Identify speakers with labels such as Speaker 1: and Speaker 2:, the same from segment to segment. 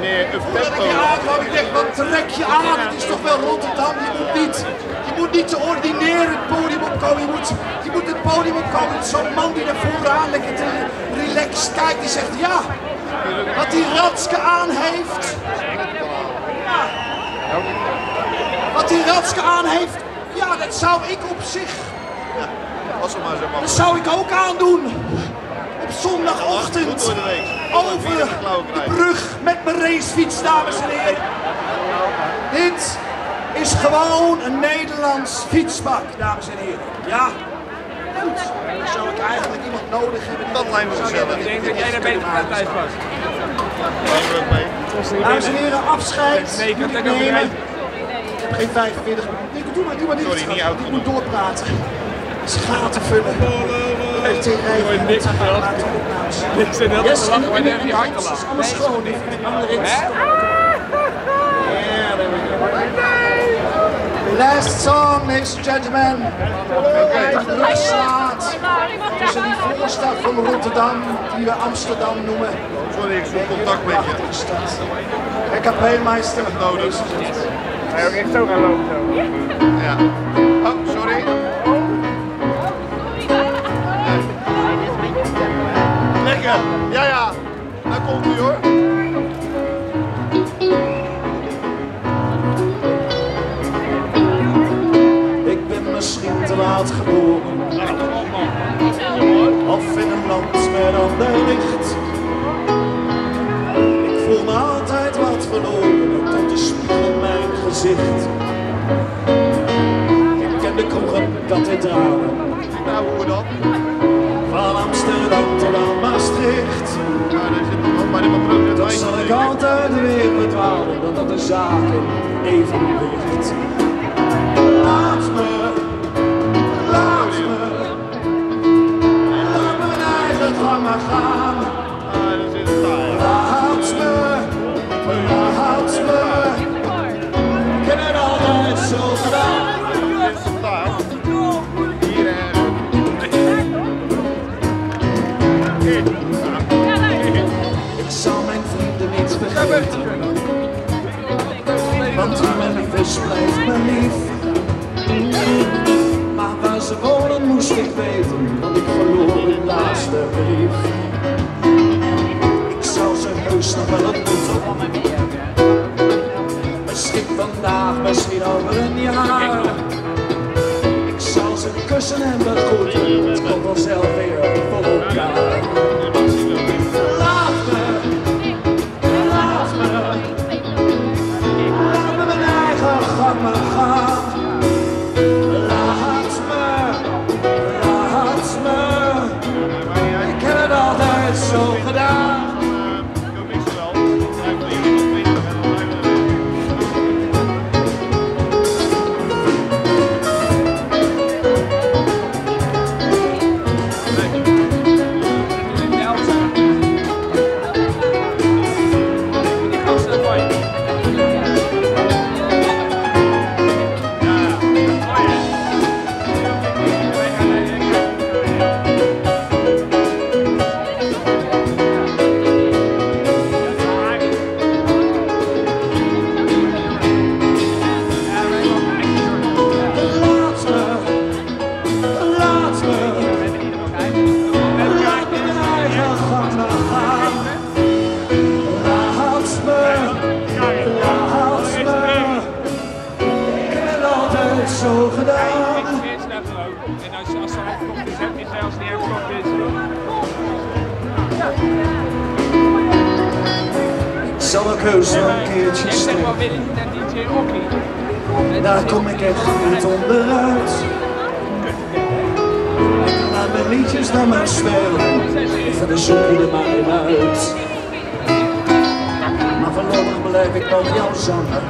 Speaker 1: meer up tempo.
Speaker 2: ik ik denk, wat trek je aan? Het is toch wel Rotterdam. Je moet niet, je moet niet te ordinair het podium opkomen. Je moet, je moet het podium opkomen. Zo'n man die daar vooraan lekker te relaxed kijkt, die zegt ja. Wat die Ratske aan heeft. Ja. Wat die Ratske aan heeft, ja, dat zou ik op zich,
Speaker 1: Als we maar zo
Speaker 2: dat zou ik ook aandoen. Op zondagochtend
Speaker 1: de
Speaker 2: brug met mijn racefiets, dames en heren. Dit is gewoon een Nederlands fietspak, dames en heren. Ja, goed. Dan zou ik eigenlijk iemand nodig hebben.
Speaker 1: Dat lijkt me gezellig.
Speaker 3: Ik denk dat jij daar beter van thuis was.
Speaker 2: Dames en heren, afscheid.
Speaker 3: Nee, ik heb
Speaker 2: geen 45 minuten. Doe maar, doe maar niet.
Speaker 1: Sorry, niet
Speaker 2: Ik moet doorpraten. Gaten vullen. Heeft rijden.
Speaker 3: niks
Speaker 2: opnames.
Speaker 3: Ik zit heel
Speaker 2: Yes,
Speaker 3: lachen, maar heb je hard te lachen.
Speaker 2: schoon. Andere is Yeah, there we go. Last song, ladies and gentlemen. Het slaat tussen die voorstad van Rotterdam, die we Amsterdam noemen.
Speaker 1: Sorry, ik zoek contact met je.
Speaker 2: Stad. En kapelmeister.
Speaker 1: Nodig.
Speaker 3: Hij ook echt zo gaan lopen zo.
Speaker 1: Ja. Lekker. Ja, ja. Daar komt hij hoor.
Speaker 2: Ik ben misschien te laat geboren. Of in een land met ander licht. Ik voel me altijd wat verloren tot de spiegel in mijn gezicht. Ik ken de kroegen, kathedralen.
Speaker 1: Nou, hoe dan?
Speaker 2: Van Amsterdam tot aan Dan zal ik altijd weer verdwalen, dat dat de zaken evenwicht. Laat me, laat me, laat mijn eigen gang maar gaan. Ik zal mijn vrienden niet vergeten. Want mijn liefdes blijft me lief. Maar waar ze wonen moest ik weten, want ik verloor hun laatste brief. Ik zal ze heus nog wel ontmoeten. Misschien vandaag, misschien over een jaar. Ik zal ze kussen en begroeten, het komt vanzelf weer voor elkaar. Eigen het zo gedaan.
Speaker 1: En
Speaker 3: als, als ze uitkomt, is het niet zelfs niet uitkomt, is
Speaker 2: Ik zal ook heus wel een keertje
Speaker 3: net Hockey.
Speaker 2: Daar kom ik echt niet onderuit. Ik laat mijn liedjes naar mij spelen. Even zoek je er maar in uit. Maar voorlopig blijf ik nog jouw zanger.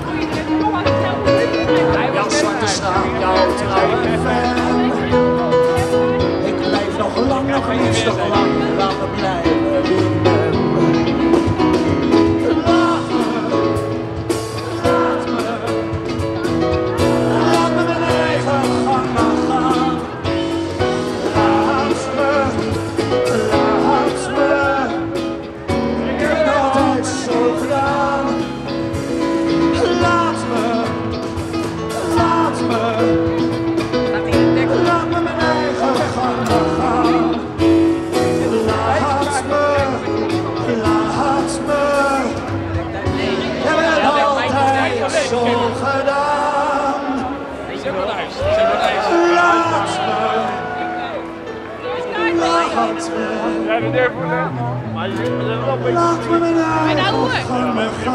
Speaker 2: Zwarte schaap, jouw trouwe fan. Ik blijf nog lang, nog liefst nog lang. Laat gedaan. Laat me. Laat me. Laat me gaan nou
Speaker 4: avond